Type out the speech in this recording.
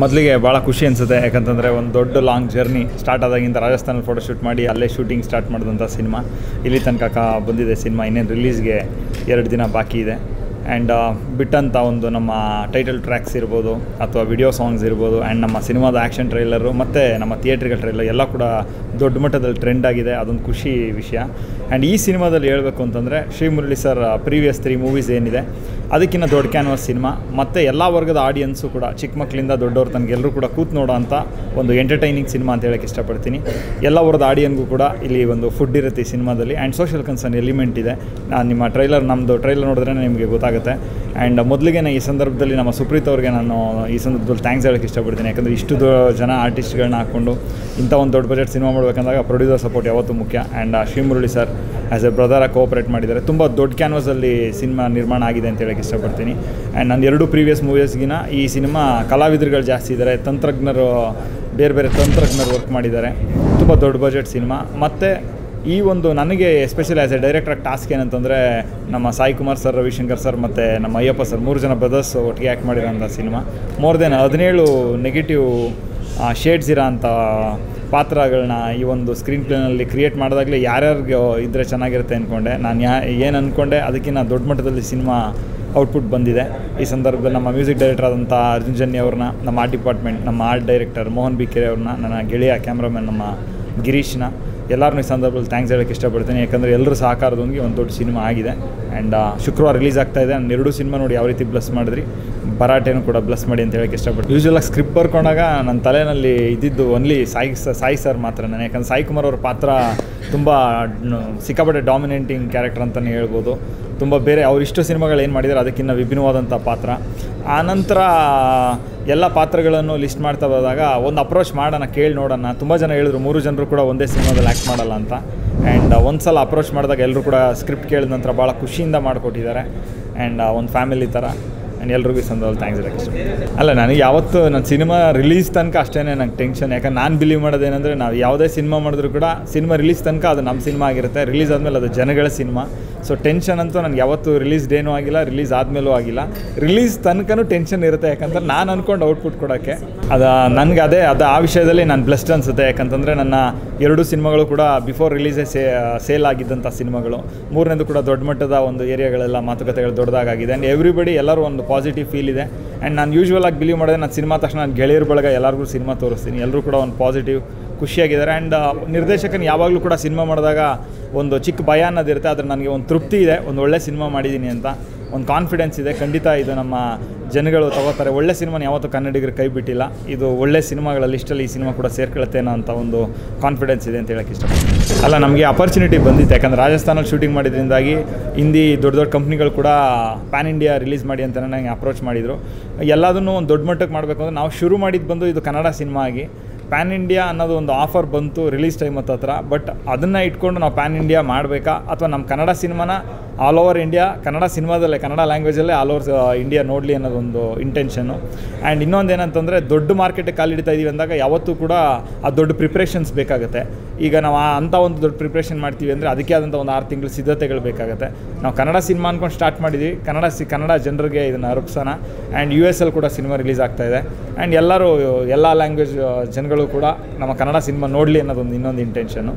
ಮೊದಲಿಗೆ ಭಾಳ ಖುಷಿ ಅನಿಸುತ್ತೆ, ಯಾಕಂತಂದರೆ ಒಂದು ದೊಡ್ಡ ಲಾಂಗ್ ಜರ್ನಿ ಸ್ಟಾರ್ಟ್ ಆದಾಗಿಂದ ರಾಜಸ್ಥಾನಲ್ಲಿ ಫೋಟೋ ಶೂಟ್ ಮಾಡಿ ಅಲ್ಲೇ ಶೂಟಿಂಗ್ ಸ್ಟಾರ್ಟ್ ಮಾಡಿದಂಥ ಸಿನಿಮಾ ಇಲ್ಲಿ ತನಕ ಬಂದಿದೆ ಸಿನಿಮಾ ಇನ್ನೇನು ರಿಲೀಸ್ಗೆ ಎರಡು ದಿನ ಬಾಕಿ ಇದೆ. ಆ್ಯಂಡ್ ಬಿಟ್ಟಂಥ ಒಂದು ನಮ್ಮ ಟೈಟಲ್ ಟ್ರ್ಯಾಕ್ಸ್ ಇರ್ಬೋದು ಅಥವಾ ವಿಡಿಯೋ ಸಾಂಗ್ಸ್ ಇರ್ಬೋದು ಆ್ಯಂಡ್ ನಮ್ಮ ಸಿನಿಮಾದ ಆ್ಯಕ್ಷನ್ ಟ್ರೈಲರು ಮತ್ತು ನಮ್ಮ ಥಿಯೇಟ್ರಿಕಲ್ ಟ್ರೈಲರ್ ಎಲ್ಲ ಕೂಡ ದೊಡ್ಡ ಮಟ್ಟದಲ್ಲಿ ಟ್ರೆಂಡ್ ಆಗಿದೆ. ಅದೊಂದು ಖುಷಿ ವಿಷಯ. ಆ್ಯಂಡ್ ಈ ಸಿನಿಮಾದಲ್ಲಿ ಹೇಳಬೇಕು ಅಂತಂದರೆ Shri Murali sir previous three movies ಏನಿದೆ ಅದಕ್ಕಿಂತ ದೊಡ್ಡ ಕ್ಯಾನ್ವಾಸ್ ಸಿನಿಮಾ, ಮತ್ತು ಎಲ್ಲ ವರ್ಗದ ಆಡಿಯನ್ಸು ಕೂಡ, ಚಿಕ್ಕ ಮಕ್ಕಳಿಂದ ದೊಡ್ಡವ್ರ ತನಗೆ ಎಲ್ಲರೂ ಕೂಡ ಕೂತ್ ನೋಡೋ ಅಂತ ಒಂದು ಎಂಟರ್ಟೈನಿಂಗ್ ಸಿನಿಮಾ ಅಂತ ಹೇಳಕ್ಕೆ ಇಷ್ಟಪಡ್ತೀನಿ. ಎಲ್ಲ ವರ್ಗದ ಆಡಿಯನ್ಗೂ ಕೂಡ ಇಲ್ಲಿ ಒಂದು ಫುಡ್ ಇರುತ್ತೆ ಈ ಸಿನಿಮಾದಲ್ಲಿ. ಆ್ಯಂಡ್ ಸೋಷಿಯಲ್ ಕನ್ಸರ್ನ್ ಎಲಿಮೆಂಟ್ ಇದೆ. ನಾನು ನಿಮ್ಮ ಟ್ರೈಲರ್ ನಮ್ಮದು ಟ್ರೈಲರ್ ನೋಡಿದ್ರೆ ನಿಮಗೆ ಗೊತ್ತಾಗುತ್ತೆ ಆ್ಯಂಡ್ ಮೊದಲಿಗೆ ಈ ಸಂದರ್ಭದಲ್ಲಿ ನಮ್ಮ ಸುಪ್ರೀತ್ ಅವ್ರಿಗೆ ನಾನು ಈ ಸಂದರ್ಭದಲ್ಲಿ ಥ್ಯಾಂಕ್ಸ್ ಹೇಳಕ್ಕೆ ಇಷ್ಟಪಡ್ತೀನಿ. ಯಾಕಂದರೆ ಇಷ್ಟು ಜನ ಆರ್ಟಿಸ್ಟ್ಗಳನ್ನ ಹಾಕ್ಕೊಂಡು ಇಂಥ ಒಂದು ದೊಡ್ಡ ಬಜೆಟ್ ಸಿನಿಮಾ ಮಾಡಬೇಕಂದಾಗ ಪ್ರೊಡ್ಯೂಸರ್ ಸಪೋರ್ಟ್ ಯಾವತ್ತೂ ಮುಖ್ಯ. And Srimurali sir as a ಬ್ರದರಾಗಿ cooperate ಮಾಡಿದ್ದಾರೆ. ತುಂಬ ದೊಡ್ಡ ಕ್ಯಾನ್ವಸಲ್ಲಿ ಸಿನಿಮಾ ನಿರ್ಮಾಣ ಆಗಿದೆ ಅಂತ ಹೇಳಕ್ಕೆ ಇಷ್ಟಪಡ್ತೀನಿ. ಆ್ಯಂಡ್ ನನ್ನ ಎರಡು ಪ್ರೀವಿಯಸ್ ಮೂವೀಸ್ಗಿನ ಈ ಸಿನಿಮಾ ಕಲಾವಿದರುಗಳು ಜಾಸ್ತಿ ಇದ್ದಾರೆ. ತಂತ್ರಜ್ಞರು, ಬೇರೆ ಬೇರೆ ತಂತ್ರಜ್ಞರು ವರ್ಕ್ ಮಾಡಿದ್ದಾರೆ. ತುಂಬ ದೊಡ್ಡ ಬಜೆಟ್ ಸಿನಿಮಾ ಮತ್ತು ಈ ಒಂದು ನನಗೆ especially as a director task ಏನಂತಂದರೆ ನಮ್ಮ ಸಾಯಿ ಕುಮಾರ್ ಸರ್ ರವಿಶಂಕರ್ ಸರ್ ಮತ್ತು ನಮ್ಮ ಅಯ್ಯಪ್ಪ ಸರ್ ಮೂರು ಜನ ಬ್ರದರ್ಸ್ ಒಟ್ಟಿಗೆ ಆ್ಯಕ್ಟ್ ಮಾಡಿರೋಂಥ ಸಿನಿಮಾ ಮೋರ್ ದೆನ್ ಹದಿನೇಳು ನೆಗೆಟಿವ್ ಶೇಡ್ಸ್ ಇರೋಂಥ ಪಾತ್ರಗಳನ್ನ ಈ ಒಂದು ಸ್ಕ್ರೀನ್ ಪ್ಲೇನಲ್ಲಿ ಕ್ರಿಯೇಟ್ ಮಾಡಿದಾಗಲೇ ಯಾರ್ಯಾರಿಗೆ ಇದ್ದರೆ ಚೆನ್ನಾಗಿರುತ್ತೆ ಅಂದ್ಕೊಂಡೆ ನಾನು ಯಾ, ಏನು ಅಂದ್ಕೊಂಡೆ ಅದಕ್ಕಿಂತ ದೊಡ್ಡ ಮಟ್ಟದಲ್ಲಿ ಸಿನಿಮಾ ಔಟ್ಪುಟ್ ಬಂದಿದೆ. ಈ ಸಂದರ್ಭದಲ್ಲಿ ನಮ್ಮ ಮ್ಯೂಸಿಕ್ ಡೈರೆಕ್ಟರ್ ಆದಂಥ ಅರ್ಜುನ್ ಜನ್ಯ ಅವ್ರನ್ನ, ನಮ್ಮ ಆರ್ಟ್ ಡಿಪಾರ್ಟ್ಮೆಂಟ್ ನಮ್ಮ art director Mohan B Kere ಅವ್ರನ್ನ, ನನ್ನ ಗೆಳೆಯ ಕ್ಯಾಮ್ರಾಮನ್ ನಮ್ಮ ಗಿರೀಶ್ನ ಎಲ್ಲರನ್ನೂ ಈ ಸಂದರ್ಭದಲ್ಲಿ ಥ್ಯಾಂಕ್ಸ್ ಹೇಳೋಕ್ಕೆ ಇಷ್ಟಪಡ್ತೀನಿ. ಯಾಕಂದರೆ ಎಲ್ಲರೂ ಸಹಕಾರದೊಂದಿಗೆ ಒಂದು ದೊಡ್ಡ ಸಿನಿಮಾ ಆಗಿದೆ. ಆ್ಯಂಡ್ ಶುಕ್ರವಾರ ರಿಲೀಸ್ ಆಗ್ತಾ ಇದೆ. ನಾನು ಎರಡೂ ಸಿನಿಮಾ ನೋಡಿ ಯಾವ ರೀತಿ ಬ್ಲಸ್ ಮಾಡಿದ್ರಿ. ಭರಾಟೆನೂ ಕೂಡ ಬ್ಲಸ್ ಮಾಡಿ ಅಂತ ಹೇಳಕ್ಕೆ ಇಷ್ಟಪಡ್ತೀನಿ. ಯೂಶ್ವಲಾಗಿ ಸ್ಕ್ರಿಪ್ಟ್ ಬರ್ಕೊಂಡಾಗ ನನ್ನ ತಲೆಯಲ್ಲಿ ಇದ್ದಿದ್ದು ಓನ್ಲಿ ಸಾಯಿ ಸಾಯಿ ಸರ್ ಮಾತ್ರ ನಾನು. ಯಾಕಂದ್ರೆ ಸಾಯಿ ಕುಮಾರ್ ಅವ್ರ ಪಾತ್ರ ತುಂಬ ಸಿಕ್ಕಾಪಟ್ಟೆ ಡಾಮಿನೇಟಿಂಗ್ ಕ್ಯಾರೆಕ್ಟರ್ ಅಂತಲೇ ಹೇಳ್ಬೋದು. ತುಂಬ ಬೇರೆ ಅವರಿಷ್ಟು ಸಿನಿಮಾಗಳು ಏನು ಮಾಡಿದ್ದಾರೆ ಅದಕ್ಕಿಂತ ವಿಭಿನ್ನವಾದಂಥ ಪಾತ್ರ. ಆನಂತರ ಎಲ್ಲ ಪಾತ್ರಗಳನ್ನು ಲಿಸ್ಟ್ ಮಾಡ್ತಾ ಹೋದಾಗ ಒಂದು ಅಪ್ರೋಚ್ ಮಾಡೋಣ, ಕೇಳಿ ನೋಡೋಣ. ತುಂಬ ಜನ ಹೇಳಿದ್ರು, ಮೂರು ಜನರು ಕೂಡ ಒಂದೇ ಸಿನಿಮಾದಲ್ಲಿ ಆ್ಯಕ್ಟ್ ಮಾಡಲ್ಲ ಅಂತ. ಆ್ಯಂಡ್ ಒಂದು ಸಲ ಅಪ್ರೋಚ್ ಮಾಡಿದಾಗ ಎಲ್ಲರೂ ಕೂಡ ಸ್ಕ್ರಿಪ್ಟ್ ಕೇಳಿದ ನಂತರ ಭಾಳ ಖುಷಿಯಿಂದ ಮಾಡಿಕೊಟ್ಟಿದ್ದಾರೆ. ಆ್ಯಂಡ್ ಒಂದು ಫ್ಯಾಮಿಲಿ ಥರ. ಆ್ಯಂಡ್ ಎಲ್ರಿಗೂ ಈ ಥ್ಯಾಂಕ್ಸ್ ಇಷ್ಟ ಅಲ್ಲ, ನನಗೆ ಯಾವತ್ತು ನನ್ನ ಸಿನಿಮಾ ರಿಲೀಸ್ ತನಕ ಅಷ್ಟೇ ನಂಗೆ ಟೆನ್ಷನ್ ಯಾಕಂದ್ರೆ ನಾನು ಬಿಲೀವ್ ಮಾಡೋದೇನೆಂದರೆ ನಾವು ಯಾವುದೇ ಸಿನಿಮಾ ಮಾಡಿದ್ರು ಕೂಡ ಸಿನಿಮಾ ರಿಲೀಸ್ ತನಕ ಅದು ನಮ್ಮ ಸಿನಿಮಾ ಆಗಿರುತ್ತೆ. ರಿಲೀಸ್ ಆದಮೇಲೆ ಅದು ಜನಗಳ ಸಿನಿಮಾ. ಸೊ ಟೆನ್ಷನ್ ಅಂತೂ ನನಗೆ ಯಾವತ್ತೂ ರಿಲೀಸ್ ಡೇನೂ ಆಗಿಲ್ಲ ರಿಲೀಸ್ ಆದಮೇಲೂ ಆಗಿಲ್ಲ. ರಿಲೀಸ್ ತನಕನೂ ಟೆನ್ಷನ್ ಇರುತ್ತೆ ಯಾಕಂದ್ರೆ ನಾನು ಅಂದ್ಕೊಂಡು ಔಟ್ಪುಟ್ ಕೊಡೋಕ್ಕೆ ಅದು, ನನಗೆ ಅದೇ, ಅದು ಆ ವಿಷಯದಲ್ಲಿ ನಾನು ಬ್ಲೆಸ್ಡ್ ಅನಿಸುತ್ತೆ. ಯಾಕಂತಂದರೆ ನನ್ನ ಎರಡು ಸಿನಿಮಾಗಳು ಕೂಡ ಬಿಫೋರ್ ರಿಲೀಸೇ ಸೇ ಸೇಲ್ ಆಗಿದ್ದಂಥ ಸಿನಿಮಾಗಳು. ಮೂರನೇದು ಕೂಡ ದೊಡ್ಡ ಮಟ್ಟದ ಒಂದು ಏರಿಯಾಗಳೆಲ್ಲ ಮಾತುಕತೆಗಳು ದೊಡ್ಡದಾಗಿದೆ ಆ್ಯಂಡ್ ಎವ್ರಿಬಡಿ ಎಲ್ಲರೂ ಒಂದು ಪಾಸಿಟಿವ್ ಫೀಲ್ ಇದೆ. ಆ್ಯಂಡ್ ನಾನು ಯೂಶ್ವಲ್ ಆಗಿ ಬಿಲೀವ್ ಮಾಡಿದೆ ನಾನು ಸಿನಿಮಾ ತಕ್ಷಣ ನಾನು ಗೆಳೆಯರ ಬಳಗ ಎಲ್ಲರಿಗೂ ಸಿನಿಮಾ ತೋರಿಸ್ತೀನಿ. ಎಲ್ಲರೂ ಕೂಡ ಒಂದು ಪಾಸಿಟಿವ್ ಖುಷಿಯಾಗಿದ್ದಾರೆ. ಆ್ಯಂಡ್ ನಿರ್ದೇಶಕನ ಯಾವಾಗಲೂ ಕೂಡ ಸಿನಿಮಾ ಮಾಡಿದಾಗ ಒಂದು ಚಿಕ್ಕ ಭಯ ಅನ್ನೋದಿರುತ್ತೆ. ಆದರೆ ನನಗೆ ಒಂದು ತೃಪ್ತಿ ಇದೆ. ಒಂದು ಒಳ್ಳೆ ಸಿನಿಮಾ ಮಾಡಿದ್ದೀನಿ ಅಂತ. ಒಂದು ಕಾನ್ಫಿಡೆನ್ಸ್ ಇದೆ. ಖಂಡಿತ ಇದು ನಮ್ಮ ಜನಗಳು ತಗೋತಾರೆ. ಒಳ್ಳೆ ಸಿನಿಮಾನ ಯಾವತ್ತೂ ಕನ್ನಡಿಗರು ಕೈ ಬಿಟ್ಟಿಲ್ಲ. ಇದು ಒಳ್ಳೆ ಸಿನಿಮಾಗಳ ಲಿಸ್ಟಲ್ಲಿ ಈ ಸಿನಿಮಾ ಕೂಡ ಸೇರ್ಕೊಳ್ತೇನೋ ಅಂತ ಒಂದು ಕಾನ್ಫಿಡೆನ್ಸ್ ಇದೆ ಅಂತ ಹೇಳೋಕ್ಕೆ ಇಷ್ಟಪಡ್ತೀನಿ. ಅಲ್ಲ, ನಮಗೆ ಅಪರ್ಚುನಿಟಿ ಬಂದಿತ್ತು. ಯಾಕಂದ್ರೆ ರಾಜಸ್ಥಾನಲ್ಲಿ ಶೂಟಿಂಗ್ ಮಾಡಿದ್ರಿಂದಾಗಿ ಹಿಂದಿ ದೊಡ್ಡ ದೊಡ್ಡ ಕಂಪ್ನಿಗಳು ಕೂಡ ಪ್ಯಾನ್ ಇಂಡಿಯಾ ರಿಲೀಸ್ ಮಾಡಿ ಅಂತ ನನಗೆ ಅಪ್ರೋಚ್ ಮಾಡಿದರು. ಎಲ್ಲದನ್ನೂ ಒಂದು ದೊಡ್ಡ ಮಟ್ಟಕ್ಕೆ ಮಾಡಬೇಕು ಅಂದರೆ ನಾವು ಶುರು ಮಾಡಿದ್ದು ಬಂದು ಇದು ಕನ್ನಡ ಸಿನಿಮಾ ಆಗಿ. ಪ್ಯಾನ್ ಇಂಡಿಯಾ ಅನ್ನೋದು ಒಂದು ಆಫರ್ ಬಂತು ರಿಲೀಸ್ ಟೈಮ್ ಹತ್ತಿರ ಬಟ್ ಅದನ್ನು ಇಟ್ಕೊಂಡು ನಾವು ಪ್ಯಾನ್ ಇಂಡಿಯಾ ಮಾಡಬೇಕಾ? ಅಥವಾ ನಮ್ಮ ಕನ್ನಡ ಸಿನಿಮಾನ ಆಲ್ ಓವರ್ ಇಂಡಿಯಾ ಕನ್ನಡ ಸಿನಿಮಾದಲ್ಲೇ ಕನ್ನಡ ಲ್ಯಾಂಗ್ವೇಜಲ್ಲೇ ಆಲ್ ಓವರ್ ಇಂಡಿಯಾ ನೋಡಲಿ ಅನ್ನೋದೊಂದು ಇಂಟೆನ್ಷನ್ನು ಆ್ಯಂಡ್ ಇನ್ನೊಂದು ಏನಂತಂದರೆ, ದೊಡ್ಡ ಮಾರ್ಕೆಟಿಗೆ ಕಾಲಿಡ್ತಾ ಇದ್ದೀವಿ ಅಂದಾಗ ಯಾವತ್ತೂ ಕೂಡ ಆ ದೊಡ್ಡ ಪ್ರಿಪ್ರೇಷನ್ಸ್ ಬೇಕಾಗುತ್ತೆ. ಈಗ ನಾವು ಅಂಥ ಒಂದು ದೊಡ್ಡ ಪ್ರಿಪ್ರೇಷನ್ ಮಾಡ್ತೀವಿ ಅಂದರೆ ಅದಕ್ಕೆ ಆದಂಥ ಒಂದು ಆರು ತಿಂಗಳು ಸಿದ್ಧತೆಗಳು ಬೇಕಾಗುತ್ತೆ. ನಾವು ಕನ್ನಡ ಸಿನಿಮಾ ಅಂದ್ಕೊಂಡು ಸ್ಟಾರ್ಟ್ ಮಾಡಿದ್ವಿ. ಕನ್ನಡ ಸಿ ಕನ್ನಡ ಜನರಿಗೆ ಇದನ್ನು ಅರಬ್ಸೋಣ ಆ್ಯಂಡ್ ಯು ಎಸ್ ಎಲ್ ಕೂಡ ಸಿನಿಮಾ ರಿಲೀಸ್ ಆಗ್ತಾ ಇದೆ. ಆ್ಯಂಡ್ ಎಲ್ಲರೂ, ಎಲ್ಲ ಲ್ಯಾಂಗ್ವೇಜ್ ಜನಗಳು ಕೂಡ ನಮ್ಮ ಕನ್ನಡ ಸಿನಿಮಾ ನೋಡಲಿ ಅನ್ನೋದೊಂದು ಇನ್ನೊಂದು ಇಂಟೆನ್ಷನ್ನು